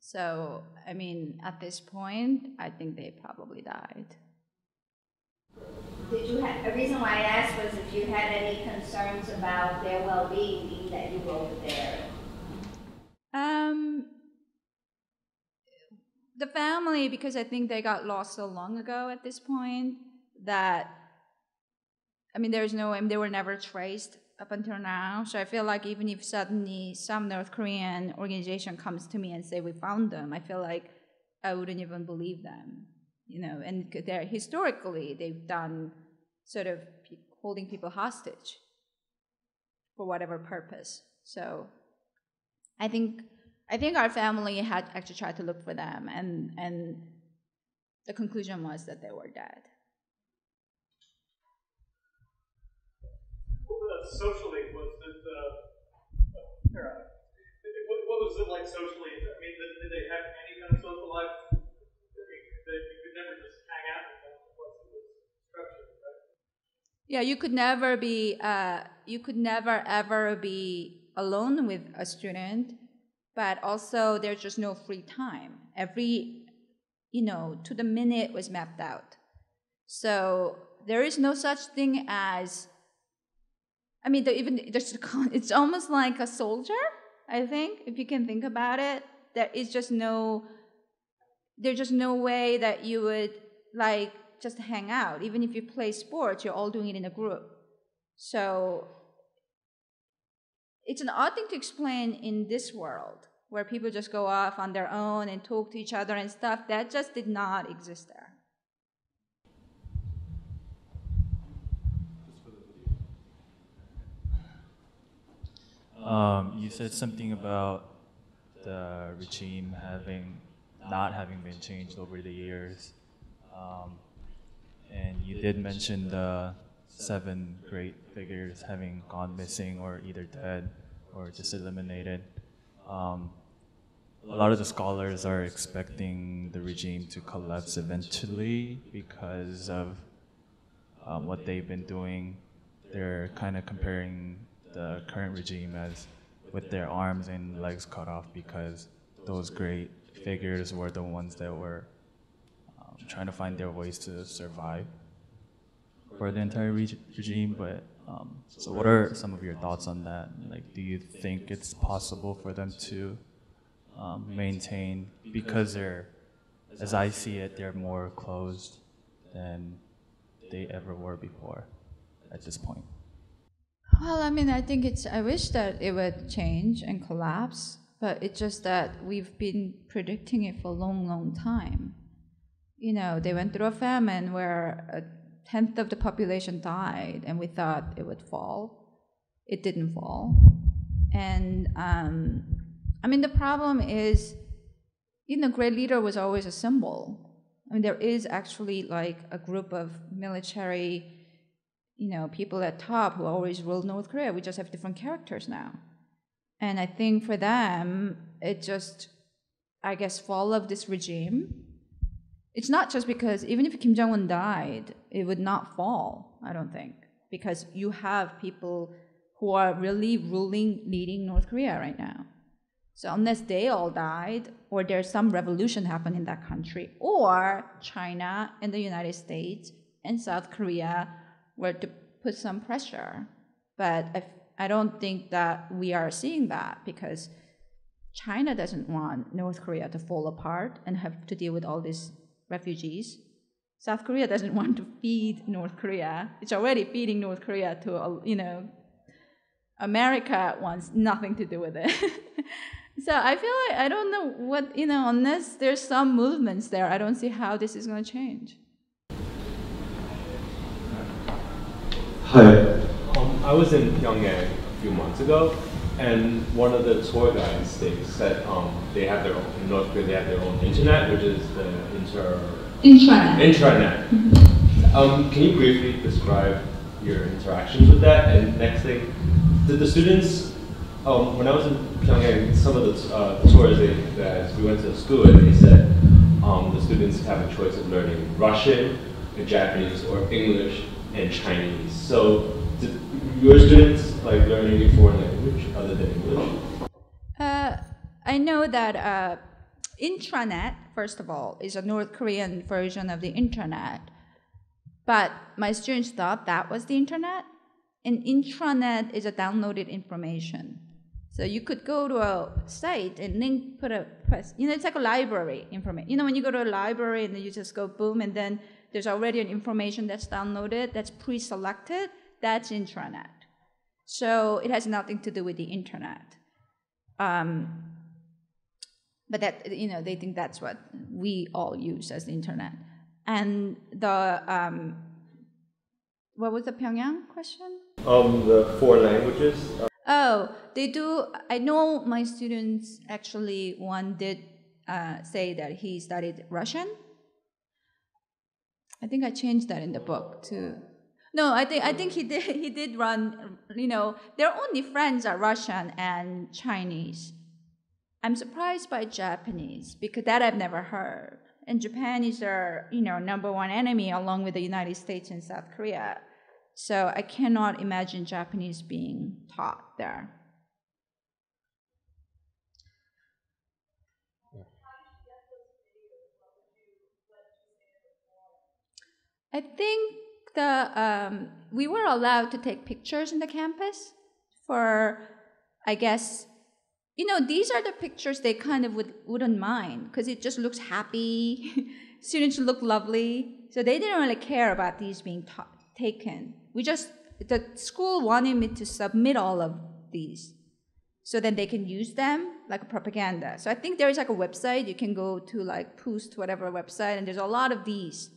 So, I mean, at this point, I think they probably died. Did you have a reason why I asked was if you had any concerns about their well-being, being that you were over there? Um, the family, because I think they got lost so long ago at this point, that I mean, there's no, I mean, they were never traced up until now. So I feel like even if suddenly some North Korean organization comes to me and say we found them, I feel like I wouldn't even believe them, you know. And they're historically they've done sort of holding people hostage for whatever purpose. So I think I think our family had actually tried to look for them, and and the conclusion was that they were dead. socially, was it? Uh, what, what, was it like socially? I mean, did, did, they have any kind of social life? I mean, you could never just hang out with them unless it was structured, right? Yeah, you could never be. Uh, you could never ever be alone with a student but also there's just no free time. Every, you know, to the minute was mapped out. So there is no such thing as, I mean, even there's, (laughs) it's almost like a soldier, I think, if you can think about it. There is just no, there's just no way that you would like just hang out. Even if you play sports, you're all doing it in a group. So it's an odd thing to explain in this world where people just go off on their own and talk to each other and stuff. That just did not exist there. Um, you said something about the regime having not having been changed over the years, um, and you did mention the seven great figures having gone missing or either dead or just eliminated. Um, a lot of the scholars are expecting the regime to collapse eventually because of um, what they've been doing. They're kind of comparing the current regime as with their arms and legs cut off because those great figures were the ones that were um, trying to find their ways to survive for the entire regime. But um, so, what are some of your thoughts on that? Like, do you think it's possible for them to um, maintain because they're, as I see it, they're more closed than they ever were before at this point? Well, I mean, I think it's, I wish that it would change and collapse, but it's just that we've been predicting it for a long, long time. You know, they went through a famine where a tenth of the population died, and we thought it would fall. It didn't fall. And, um, I mean, the problem is, you know, great leader was always a symbol. I mean, there is actually like a group of military, you know, people at top who always ruled North Korea. We just have different characters now. And I think for them, it just, I guess, fall of this regime, it's not just because even if Kim Jong un died, it would not fall, I don't think, because you have people who are really ruling, leading North Korea right now. So unless they all died, or there's some revolution happen in that country, or China and the United States and South Korea were to put some pressure. But I, I don't think that we are seeing that because China doesn't want North Korea to fall apart and have to deal with all these refugees. South Korea doesn't (laughs) want to feed North Korea. It's already feeding North Korea to, you know, America wants nothing to do with it. (laughs) so I feel like I don't know what, you know, unless there's some movements there, I don't see how this is going to change. Hi. Um, I was in Pyongyang a few months ago, and one of the tour guides they said um, they have their own in North Korea they have their own internet, which is the inter intranet. Intranet. Mm-hmm. Um, can you briefly describe your interactions with that? And next thing, did the students? Um, when I was in Pyongyang, some of the uh, tours that we went to school they said um, the students have a choice of learning Russian, Japanese, or English and Chinese. So did your students like learn any foreign language other than English? Uh, I know that uh, intranet, first of all, is a North Korean version of the internet. But my students thought that was the internet. And intranet is a downloaded information. So you could go to a site and then put a press, you know, it's like a library information. You know, when you go to a library and then you just go boom and then there's already an information that's downloaded that's pre-selected, that's intranet. So it has nothing to do with the internet. Um, but that you know they think that's what we all use as the internet. And the um, what was the Pyongyang question? Um, the four languages. Oh, they do. I know my students actually. One did uh, say that he studied Russian I think I changed that in the book too. No, I think I think he did (laughs) he did run. You know, their only friends are Russian and Chinese. I'm surprised by Japanese because that I've never heard. And Japan is their you know number one enemy along with the United States and South Korea. So I cannot imagine Japanese being taught there. I think the um, we were allowed to take pictures in the campus for, I guess, you know, these are the pictures they kind of would wouldn't mind because it just looks happy. (laughs) Students look lovely, so they didn't really care about these being ta- taken. We just the school wanted me to submit all of these so then they can use them like a propaganda. So I think there is like a website you can go to like post whatever website and there's a lot of these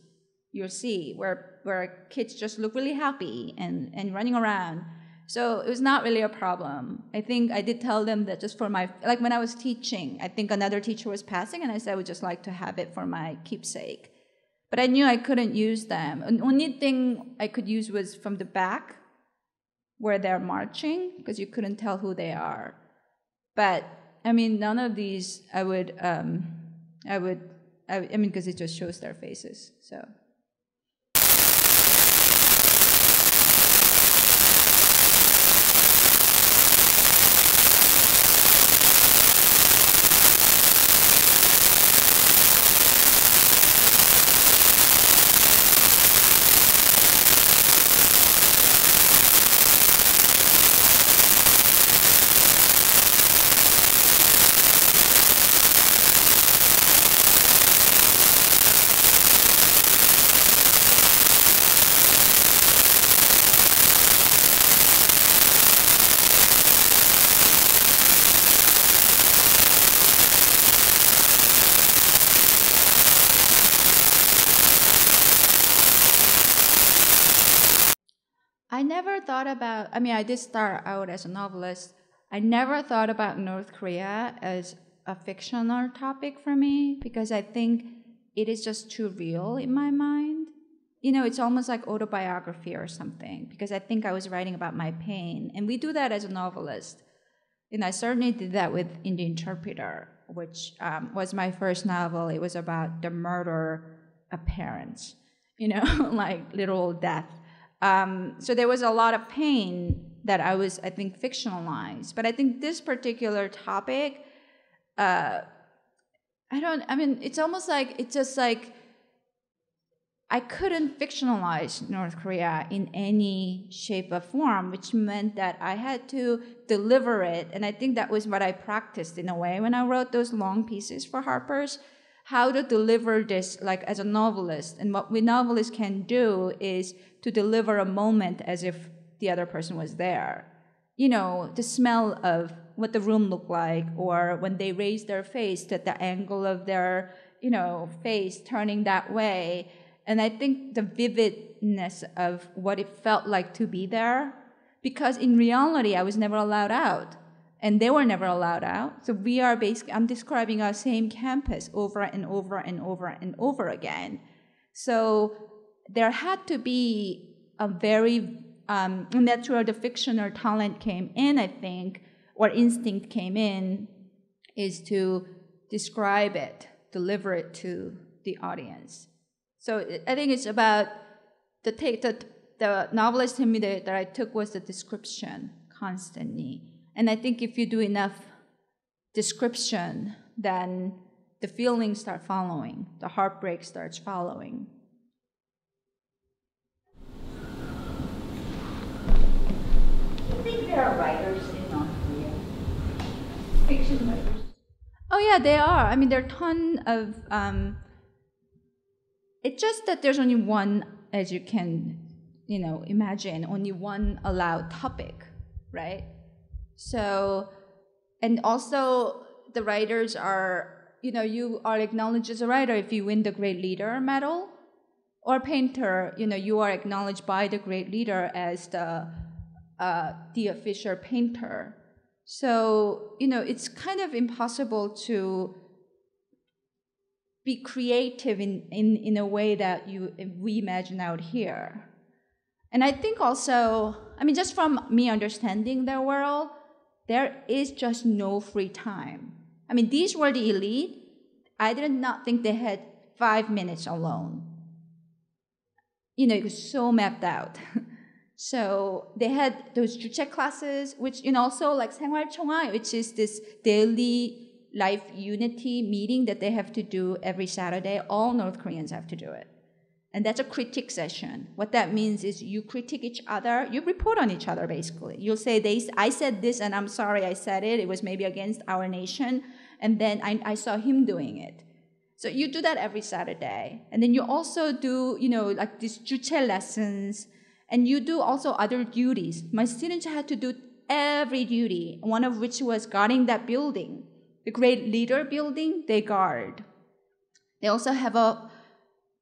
you'll see where where kids just look really happy and, and running around. So it was not really a problem. I think I did tell them that just for my like when I was teaching, I think another teacher was passing and I said I would just like to have it for my keepsake. But I knew I couldn't use them. And only thing I could use was from the back where they're marching, because you couldn't tell who they are. But I mean none of these I would um I would I, I mean because it just shows their faces. So thought about, I mean, I did start out as a novelist. I never thought about North Korea as a fictional topic for me because I think it is just too real in my mind. You know, it's almost like autobiography or something because I think I was writing about my pain. And we do that as a novelist. And I certainly did that with In the Interpreter, which um, was my first novel. It was about the murder of parents, you know, (laughs) like literal death. Um, so there was a lot of pain that I was, I think, fictionalized. But I think this particular topic, uh, I don't, I mean, it's almost like, it's just like, I couldn't fictionalize North Korea in any shape or form, which meant that I had to deliver it. And I think that was what I practiced in a way when I wrote those long pieces for Harper's. How to deliver this, like as a novelist. And what we novelists can do is to deliver a moment as if the other person was there. You know, the smell of what the room looked like, or when they raised their face, that the angle of their, you know, face turning that way and I think the vividness of what it felt like to be there, because in reality, I was never allowed out. And they were never allowed out. So we are basically, I'm describing our same campus over and over and over and over again. So there had to be a very, um, where the fictional talent came in, I think, or instinct came in, is to describe it, deliver it to the audience. So I think it's about the take the the novelist in me that, that I took was the description constantly. And I think if you do enough description, then the feelings start following, the heartbreak starts following. Do you think there are writers in North Korea? Fiction writers? Oh yeah, they are. I mean, there are a ton of um, it's just that there's only one, as you can, you know, imagine, only one allowed topic, right? So, and also the writers are, you know, you are acknowledged as a writer if you win the Great Leader medal, or painter, you know, you are acknowledged by the Great Leader as the uh, the official painter. So, you know, it's kind of impossible to be creative in, in, in a way that you we imagine out here. And I think also, I mean, just from me understanding their world, there is just no free time. I mean, these were the elite. I did not think they had five minutes alone. You know, it was so mapped out. (laughs) So they had those juche classes, which and also like 생활총화, which is this daily life unity meeting that they have to do every Saturday. All North Koreans have to do it. And that's a critique session. What that means is you critique each other, you report on each other basically. You'll say, they, I said this and I'm sorry I said it. It was maybe against our nation. And then I, I saw him doing it. So you do that every Saturday. And then you also do, you know, like these juche lessons and you do also other duties. My students had to do every duty, one of which was guarding that building the great leader building they guard. They also have a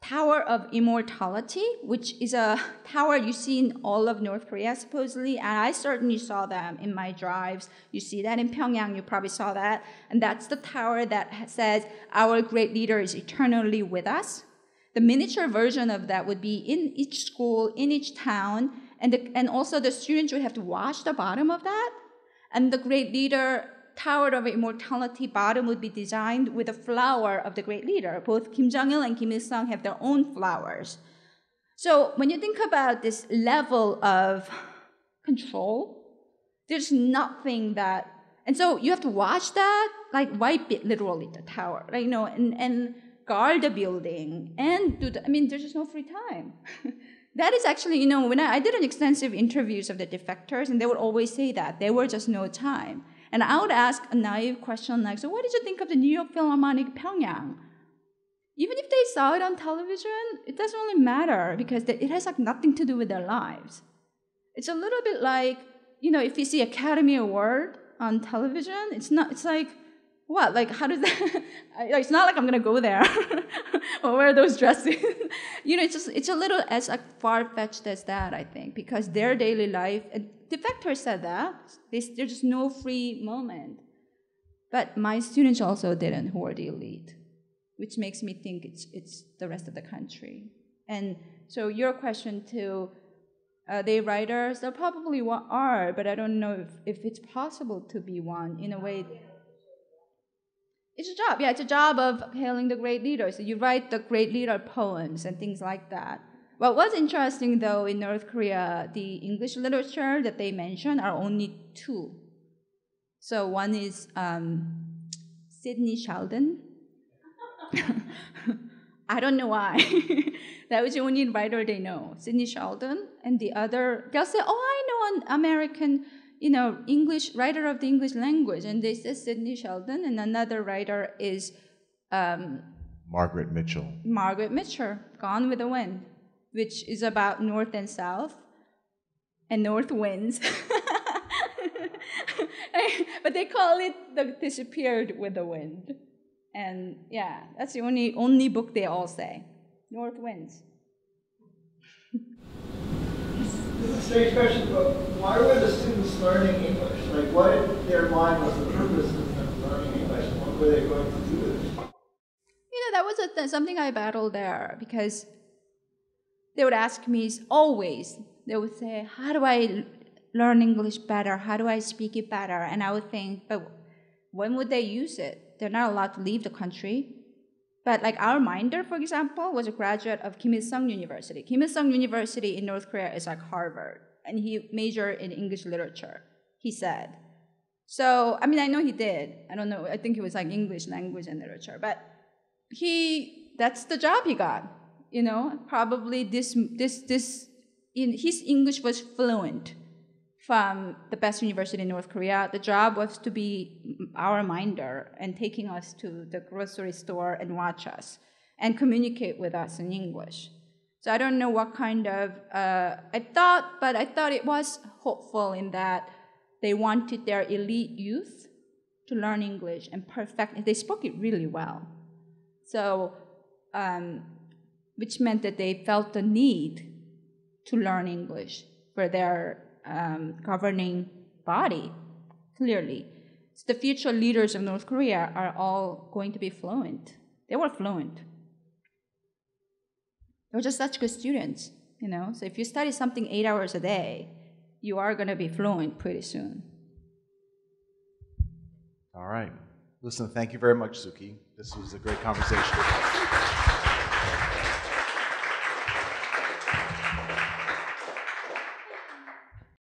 Tower of Immortality, which is a tower you see in all of North Korea, supposedly, and I certainly saw them in my drives. You see that in Pyongyang, you probably saw that. And that's the tower that says, Our great leader is eternally with us. The miniature version of that would be in each school, in each town, and, the, and also the students would have to wash the bottom of that. And the great leader Tower of Immortality bottom would be designed with a flower of the great leader. Both Kim Jong il and Kim Il sung have their own flowers. So when you think about this level of control, there's nothing that, and so you have to watch that, like wipe it literally, the tower, right? You know, and, and guard the building and do the, I mean, there's just no free time. (laughs) that is actually, you know, when I, I did an extensive interviews of the defectors, and they would always say that there were just no time. And I would ask a naive question like, so what did you think of the New York Philharmonic Pyongyang? Even if they saw it on television, it doesn't really matter because it has like nothing to do with their lives. It's a little bit like, you know, if you see Academy Award on television, it's not, it's like, what? Like, how does that? (laughs) it's not like I'm gonna go there (laughs) or wear those dresses. (laughs) you know, it's just it's a little as like far fetched as that. I think because their daily life. And defectors said that they, there's just no free moment. But my students also didn't, who are the elite, which makes me think it's it's the rest of the country. And so your question to uh, they writers, there probably are, but I don't know if, if it's possible to be one in a way it's a job. Yeah, it's a job of hailing the great leaders. You write the great leader poems and things like that. What was interesting though in North Korea, the English literature that they mention are only two. So one is um, Sidney Sheldon. (laughs) I don't know why. (laughs) that was the only writer they know, Sidney Sheldon. And the other, they'll say, oh, I know an American, you know, English writer of the English language. And this is Sidney Sheldon. And another writer is um, Margaret Mitchell. Margaret Mitchell, Gone with the Wind, which is about north and south and north winds. (laughs) but they call it the disappeared with the wind. And yeah, that's the only only book they all say. North winds. This is a strange question, but why were the students learning English? Like, what in their mind was the purpose of them learning English? What were they going to do with it? You know, that was a th- something I battled there because they would ask me always, they would say, How do I learn English better? How do I speak it better? And I would think, But when would they use it? They're not allowed to leave the country. But like our minder, for example, was a graduate of Kim Il Sung University. Kim Il Sung University in North Korea is like Harvard, and he majored in English literature. He said. So I mean, I know he did. I don't know. I think it was like English language and literature, but he that's the job he got. You know, probably this this this in his English was fluent from the best university in North Korea. The job was to be our minder and taking us to the grocery store and watch us and communicate with us in English. So I don't know what kind of uh, I thought, but I thought it was hopeful in that they wanted their elite youth to learn English and perfect. They spoke it really well. So, um, which meant that they felt the need to learn English for their um, governing body, clearly. So the future leaders of North Korea are all going to be fluent. They were fluent. They were just such good students, you know. So if you study something eight hours a day, you are going to be fluent pretty soon. All right. Listen, thank you very much, Suki. This was a great conversation.